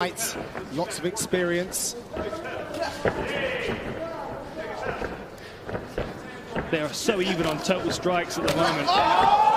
Lots of experience. They are so even on total strikes at the moment. Oh!